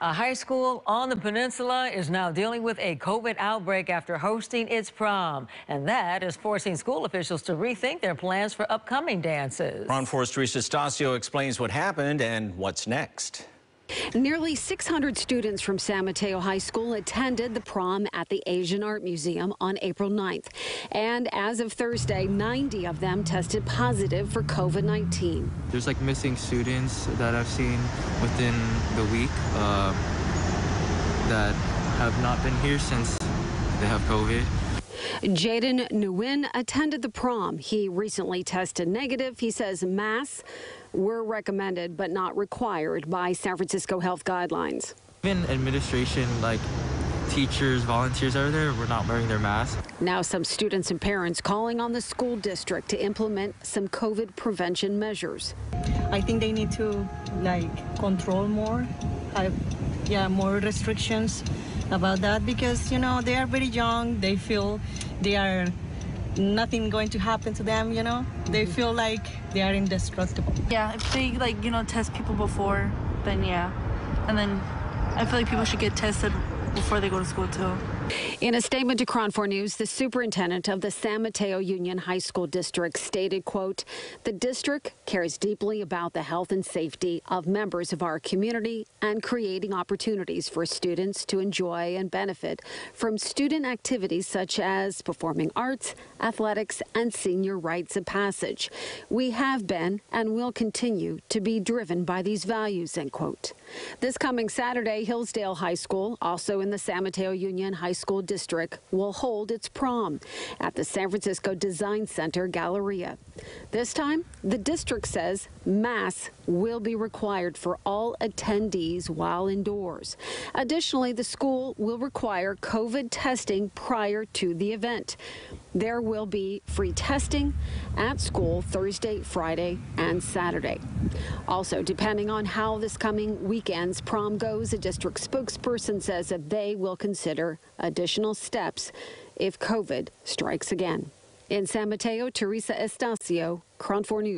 A high school on the peninsula is now dealing with a COVID outbreak after hosting its prom. And that is forcing school officials to rethink their plans for upcoming dances. KRON 4's Terisa Estacio explains what happened and what's next. Nearly 600 students from San Mateo High School attended the prom at the Asian Art Museum on April 9th. And as of Thursday, 90 of them tested positive for COVID 19. There's like missing students that I've seen within the week uh, that have not been here since they have COVID. Jaden Nguyen attended the prom. He recently tested negative. He says masks were recommended but not required by San Francisco health guidelines. Even administration, like teachers, volunteers are there, were not wearing their masks. Now some students and parents calling on the school district to implement some COVID prevention measures. I think they need to like control more, have yeah, more restrictions about that because you know they are very young, they feel they are nothing going to happen to them, you know? They mm-hmm. feel like they are indestructible. Yeah, if they like, you know, test people before, then yeah. And then I feel like people should get tested before they go to school too. In a statement to KRON 4 News, the superintendent of the San Mateo Union High School District stated, quote, the district cares deeply about the health and safety of members of our community and creating opportunities for students to enjoy and benefit from student activities such as performing arts, athletics, and senior rites of passage. We have been and will continue to be driven by these values, end quote. This coming Saturday, Hillsdale High School, also in the San Mateo Union High School District will hold its prom at the San Francisco Design Center Galleria. This time, the district says masks will be required for all attendees while indoors. Additionally, the school will require COVID testing prior to the event. There will be free testing at school Thursday, Friday, and Saturday. Also, depending on how this coming weekend's prom goes, a district spokesperson says that they will consider additional steps if COVID strikes again. In San Mateo, Terisa Estacio, KRON 4 News.